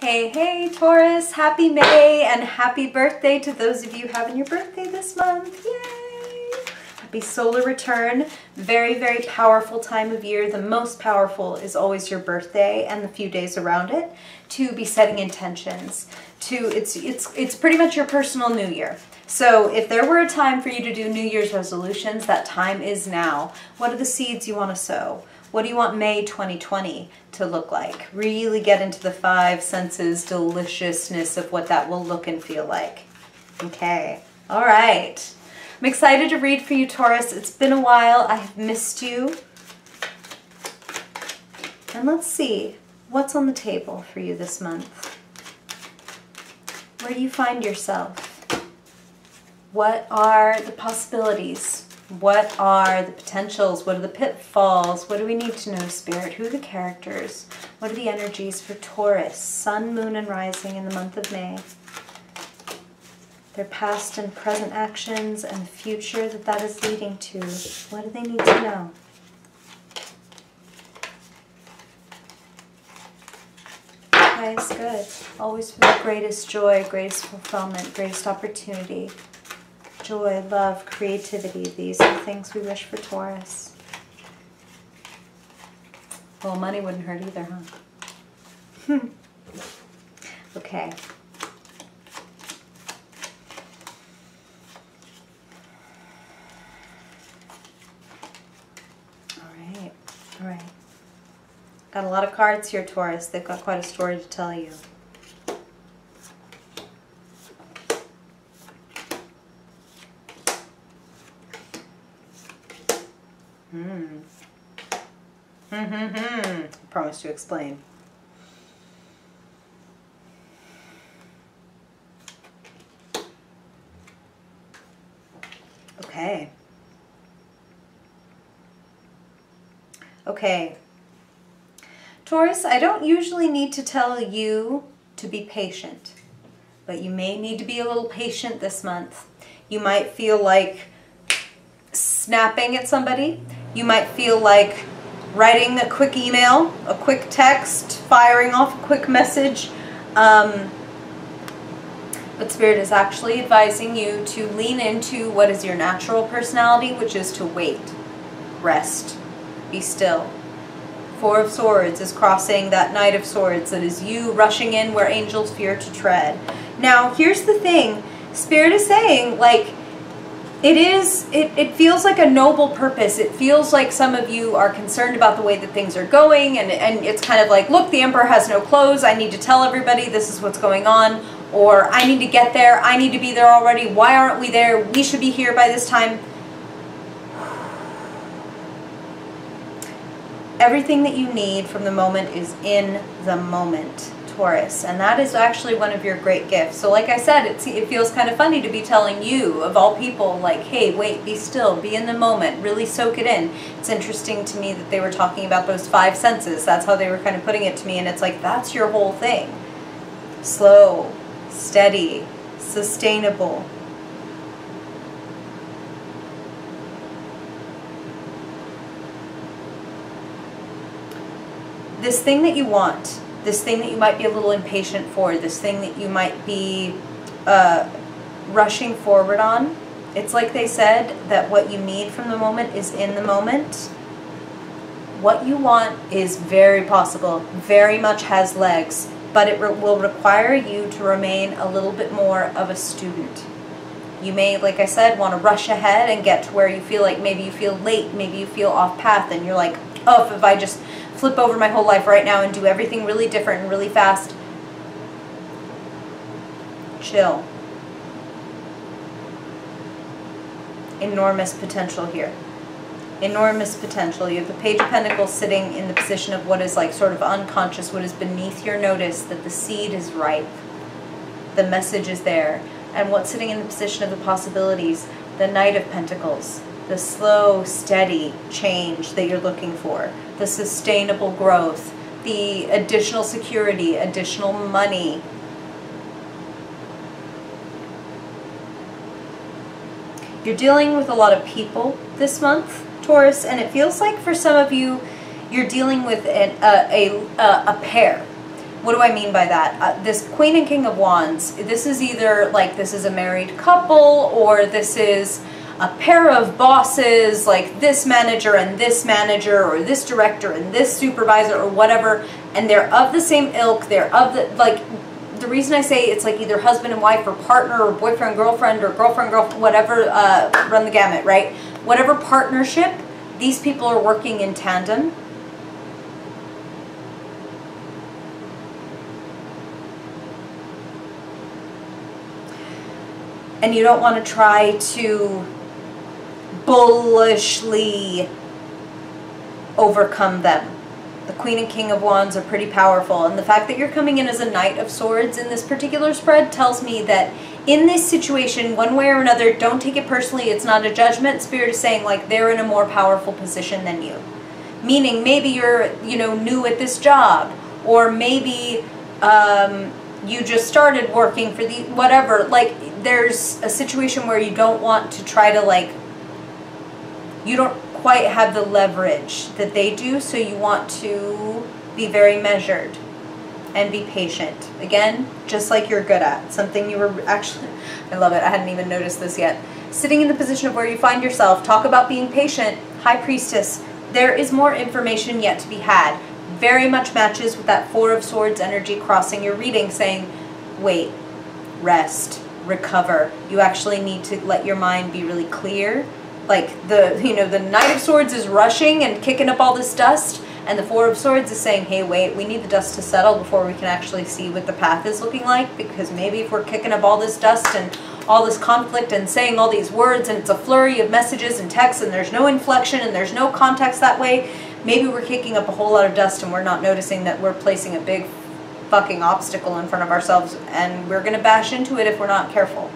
Hey, hey, Taurus, happy May and happy birthday to those of you having your birthday this month. Yay! Happy solar return. Very, very powerful time of year. The most powerful is always your birthday and the few days around it to be setting intentions. To it's it's it's pretty much your personal new year. So if there were a time for you to do New Year's resolutions, that time is now. What are the seeds you want to sow? What do you want May 2020 to look like? Really get into the five senses deliciousness of what that will look and feel like. Okay, all right. I'm excited to read for you, Taurus. It's been a while. I have missed you. And let's see what's on the table for you this month. Where do you find yourself? What are the possibilities? What are the potentials? What are the pitfalls? What do we need to know, Spirit? Who are the characters? What are the energies for Taurus, Sun, Moon, and Rising in the month of May? Their past and present actions and the future that that is leading to. What do they need to know? Guys, good. Always for the greatest joy, greatest fulfillment, greatest opportunity joy, love, creativity. These are things we wish for Taurus. Well, money wouldn't hurt either, huh? okay. All right, all right. Got a lot of cards here, Taurus. They've got quite a story to tell you. To explain. Okay. Okay. Taurus, I don't usually need to tell you to be patient, but you may need to be a little patient this month. You might feel like snapping at somebody. You might feel like writing a quick email, a quick text, firing off a quick message. Um, but Spirit is actually advising you to lean into what is your natural personality, which is to wait, rest, be still. Four of Swords is crossing that Knight of Swords that is you rushing in where angels fear to tread. Now, here's the thing. Spirit is saying, like, it is it, it feels like a noble purpose. It feels like some of you are concerned about the way that things are going and, and it's kind of like look the emperor has no clothes. I need to tell everybody this is what's going on or i need to get there. I need to be there already. Why aren't we there? We should be here by this time. Everything that you need from the moment is in the moment Taurus, and that is actually one of your great gifts. So like I said, it, it feels kind of funny to be telling you, of all people, like, hey, wait, be still, be in the moment, really soak it in. It's interesting to me that they were talking about those five senses. That's how they were kind of putting it to me, and it's like, that's your whole thing. Slow, steady, sustainable, this thing that you want this thing that you might be a little impatient for, this thing that you might be uh, rushing forward on. It's like they said that what you need from the moment is in the moment. What you want is very possible, very much has legs, but it re will require you to remain a little bit more of a student. You may, like I said, want to rush ahead and get to where you feel like maybe you feel late, maybe you feel off path, and you're like, oh, if I just flip over my whole life right now and do everything really different and really fast. Chill. Enormous potential here. Enormous potential. You have the Page of Pentacles sitting in the position of what is like sort of unconscious, what is beneath your notice, that the seed is ripe. The message is there. And what's sitting in the position of the possibilities? The Knight of Pentacles the slow, steady change that you're looking for, the sustainable growth, the additional security, additional money. You're dealing with a lot of people this month, Taurus, and it feels like for some of you, you're dealing with an, a, a, a pair. What do I mean by that? Uh, this Queen and King of Wands, this is either like this is a married couple or this is a pair of bosses, like this manager and this manager, or this director and this supervisor, or whatever, and they're of the same ilk, they're of the, like, the reason I say it's like either husband and wife, or partner, or boyfriend, girlfriend, or girlfriend, girlfriend, whatever, uh, run the gamut, right? Whatever partnership, these people are working in tandem. And you don't want to try to bullishly overcome them. The Queen and King of Wands are pretty powerful, and the fact that you're coming in as a Knight of Swords in this particular spread tells me that in this situation, one way or another, don't take it personally. It's not a judgment. Spirit is saying, like, they're in a more powerful position than you. Meaning, maybe you're, you know, new at this job, or maybe um, you just started working for the whatever. Like, there's a situation where you don't want to try to, like, you don't quite have the leverage that they do, so you want to be very measured and be patient. Again, just like you're good at. Something you were actually, I love it, I hadn't even noticed this yet. Sitting in the position of where you find yourself, talk about being patient, High Priestess, there is more information yet to be had. Very much matches with that Four of Swords energy crossing your reading, saying, wait, rest, recover. You actually need to let your mind be really clear like the you know the knight of swords is rushing and kicking up all this dust and the four of swords is saying hey wait we need the dust to settle before we can actually see what the path is looking like because maybe if we're kicking up all this dust and all this conflict and saying all these words and it's a flurry of messages and texts and there's no inflection and there's no context that way maybe we're kicking up a whole lot of dust and we're not noticing that we're placing a big fucking obstacle in front of ourselves and we're going to bash into it if we're not careful.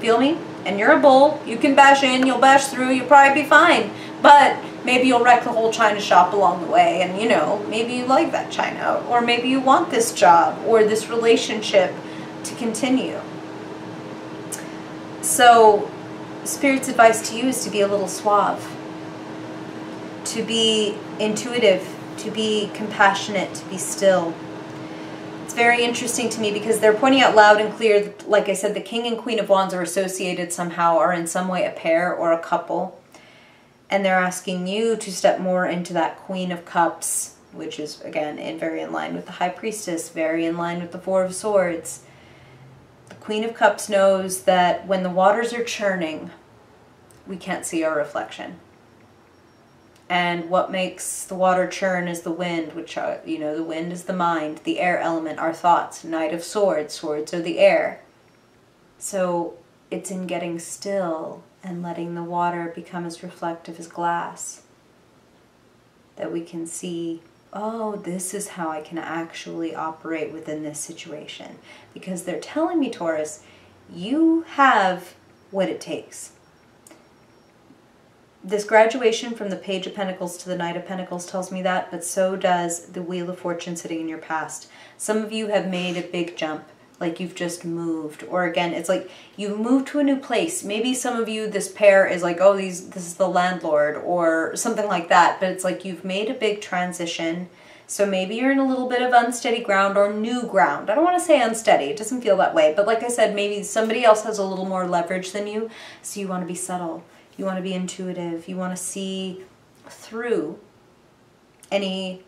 Feel me and you're a bull, you can bash in, you'll bash through, you'll probably be fine. But maybe you'll wreck the whole China shop along the way, and you know, maybe you like that China, or maybe you want this job or this relationship to continue. So, Spirit's advice to you is to be a little suave, to be intuitive, to be compassionate, to be still very interesting to me because they're pointing out loud and clear, like I said, the King and Queen of Wands are associated somehow, are in some way a pair or a couple. And they're asking you to step more into that Queen of Cups, which is, again, in very in line with the High Priestess, very in line with the Four of Swords. The Queen of Cups knows that when the waters are churning, we can't see our reflection and what makes the water churn is the wind, which are, you know, the wind is the mind, the air element, our thoughts, Knight of Swords, swords are the air. So it's in getting still and letting the water become as reflective as glass that we can see, oh, this is how I can actually operate within this situation. Because they're telling me, Taurus, you have what it takes this graduation from the Page of Pentacles to the Knight of Pentacles tells me that, but so does the Wheel of Fortune sitting in your past. Some of you have made a big jump, like you've just moved. Or again, it's like you've moved to a new place. Maybe some of you, this pair is like, oh, these this is the landlord or something like that. But it's like you've made a big transition. So maybe you're in a little bit of unsteady ground or new ground. I don't want to say unsteady. It doesn't feel that way. But like I said, maybe somebody else has a little more leverage than you. So you want to be subtle you want to be intuitive. You want to see through any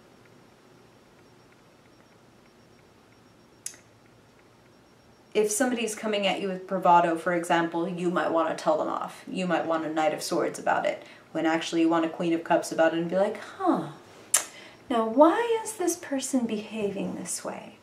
if somebody's coming at you with bravado, for example, you might want to tell them off. You might want a Knight of Swords about it, when actually you want a Queen of Cups about it and be like, huh, now why is this person behaving this way?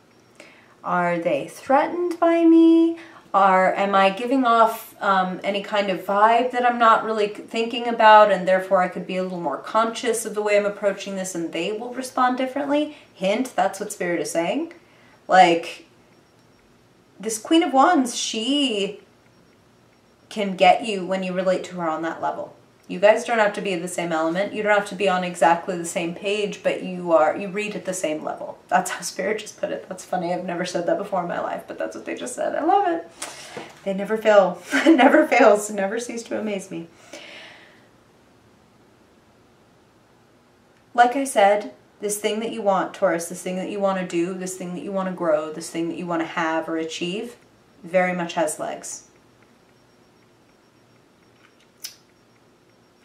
Are they threatened by me? Are, am I giving off um, any kind of vibe that I'm not really thinking about and therefore I could be a little more conscious of the way I'm approaching this and they will respond differently? Hint, that's what Spirit is saying. Like, this Queen of Wands, she can get you when you relate to her on that level. You guys don't have to be the same element. You don't have to be on exactly the same page, but you are you read at the same level. That's how spirit just put it. That's funny. I've never said that before in my life, but that's what they just said. I love it. They never fail. never fails. Never cease to amaze me. Like I said, This thing that you want, Taurus, this thing that you want to do, this thing that you want to grow, this thing that you want to have or achieve, very much has legs.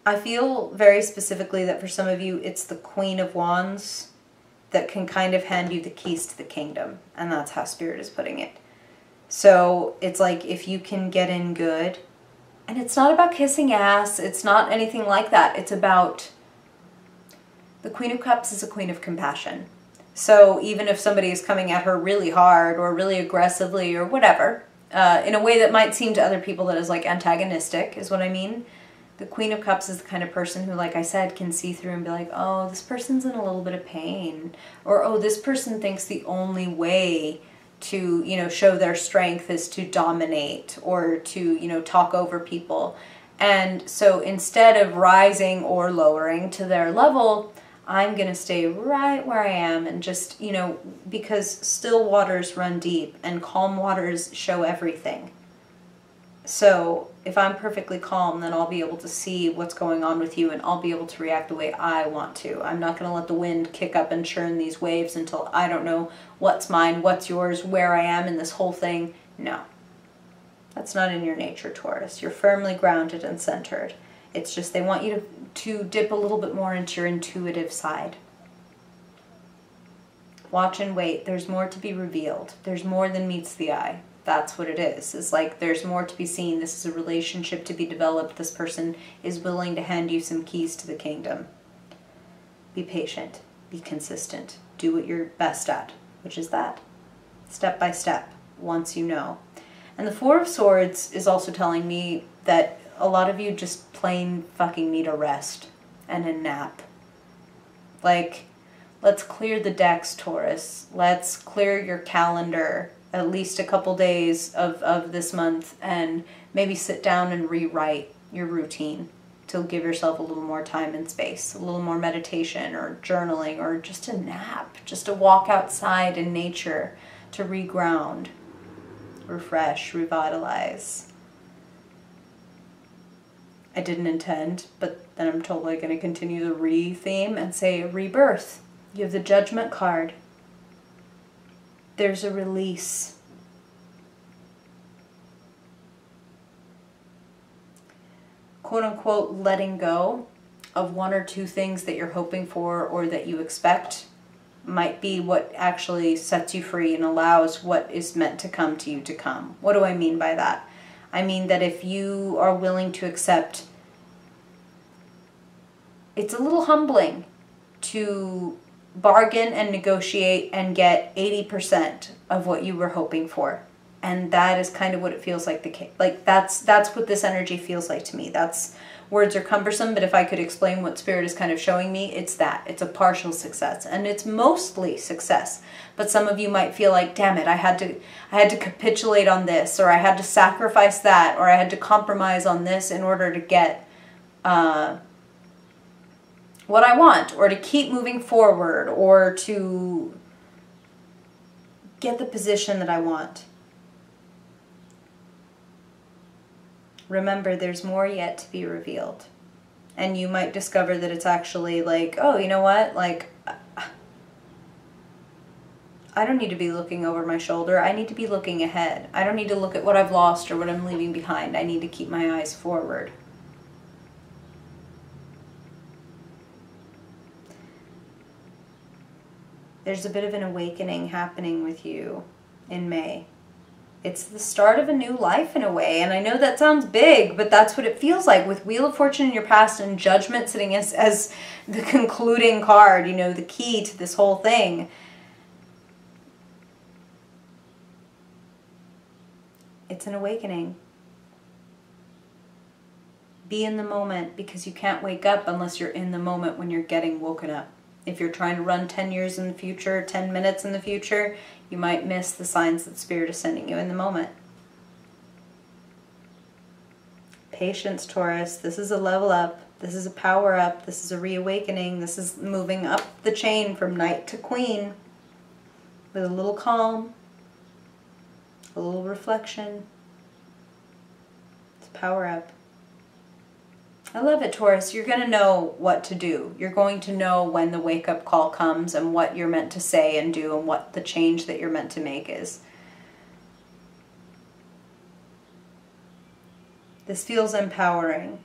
I feel very specifically that for some of you, it's the Queen of Wands that can kind of hand you the keys to the kingdom. And that's how Spirit is putting it. So it's like if you can get in good, and it's not about kissing ass, it's not anything like that. It's about the Queen of Cups is a queen of compassion. So even if somebody is coming at her really hard or really aggressively or whatever, uh, in a way that might seem to other people that is like antagonistic, is what I mean the Queen of Cups is the kind of person who, like I said, can see through and be like, oh, this person's in a little bit of pain. Or, oh, this person thinks the only way to, you know, show their strength is to dominate or to, you know, talk over people. And so instead of rising or lowering to their level, I'm going to stay right where I am and just, you know, because still waters run deep and calm waters show everything. So if I'm perfectly calm, then I'll be able to see what's going on with you and I'll be able to react the way I want to. I'm not going to let the wind kick up and churn these waves until I don't know what's mine, what's yours, where I am in this whole thing. No. That's not in your nature, Taurus. You're firmly grounded and centered. It's just they want you to, to dip a little bit more into your intuitive side. Watch and wait. There's more to be revealed. There's more than meets the eye that's what it is. It's like there's more to be seen. This is a relationship to be developed. This person is willing to hand you some keys to the kingdom. Be patient. Be consistent. Do what you're best at, which is that. Step by step, once you know. And the Four of Swords is also telling me that a lot of you just plain fucking need a rest and a nap. Like, let's clear the decks, Taurus. Let's clear your calendar at least a couple days of, of this month and maybe sit down and rewrite your routine to give yourself a little more time and space, a little more meditation or journaling or just a nap, just a walk outside in nature to reground, refresh, revitalize. I didn't intend, but then I'm totally going to continue the re theme and say rebirth. You have the judgment card there's a release. Quote unquote, letting go of one or two things that you're hoping for or that you expect might be what actually sets you free and allows what is meant to come to you to come. What do I mean by that? I mean that if you are willing to accept, it's a little humbling to bargain and negotiate and get 80% of what you were hoping for. And that is kind of what it feels like the like that's that's what this energy feels like to me. That's words are cumbersome but if i could explain what spirit is kind of showing me it's that. It's a partial success. And it's mostly success. But some of you might feel like damn it i had to i had to capitulate on this or i had to sacrifice that or i had to compromise on this in order to get uh, what I want or to keep moving forward or to get the position that I want. Remember, there's more yet to be revealed. And you might discover that it's actually like, oh, you know what? Like, I don't need to be looking over my shoulder. I need to be looking ahead. I don't need to look at what I've lost or what I'm leaving behind. I need to keep my eyes forward. There's a bit of an awakening happening with you in May. It's the start of a new life in a way, and I know that sounds big, but that's what it feels like with Wheel of Fortune in your past and Judgment sitting as, as the concluding card, you know, the key to this whole thing. It's an awakening. Be in the moment because you can't wake up unless you're in the moment when you're getting woken up. If you're trying to run 10 years in the future, 10 minutes in the future, you might miss the signs that Spirit is sending you in the moment. Patience, Taurus. This is a level up. This is a power up. This is a reawakening. This is moving up the chain from knight to queen with a little calm, a little reflection. It's a power up. I love it, Taurus. You're going to know what to do. You're going to know when the wake up call comes and what you're meant to say and do and what the change that you're meant to make is. This feels empowering.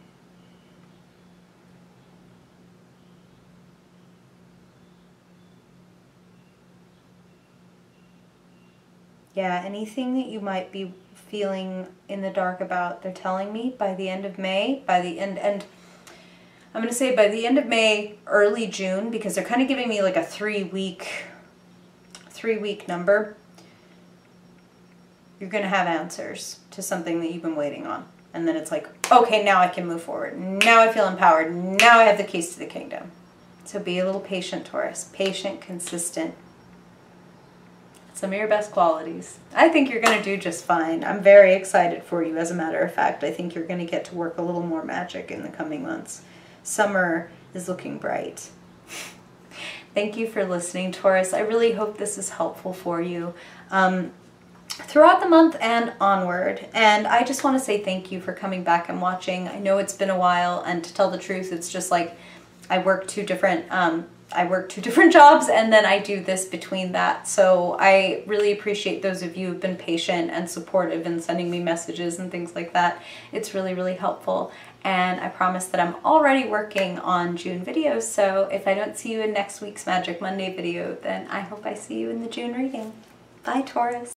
Yeah, anything that you might be feeling in the dark about, they're telling me by the end of May, by the end, and I'm going to say by the end of May, early June, because they're kind of giving me like a three week, three week number. You're going to have answers to something that you've been waiting on. And then it's like, okay, now I can move forward. Now I feel empowered. Now I have the keys to the kingdom. So be a little patient, Taurus. Patient, consistent, some of your best qualities. I think you're going to do just fine. I'm very excited for you, as a matter of fact. I think you're going to get to work a little more magic in the coming months. Summer is looking bright. Thank you for listening, Taurus. I really hope this is helpful for you. Um, throughout the month and onward. And I just want to say thank you for coming back and watching. I know it's been a while, and to tell the truth, it's just like I work two different um, I work two different jobs and then I do this between that. So I really appreciate those of you who've been patient and supportive and sending me messages and things like that. It's really, really helpful. And I promise that I'm already working on June videos. So if I don't see you in next week's Magic Monday video, then I hope I see you in the June reading. Bye, Taurus.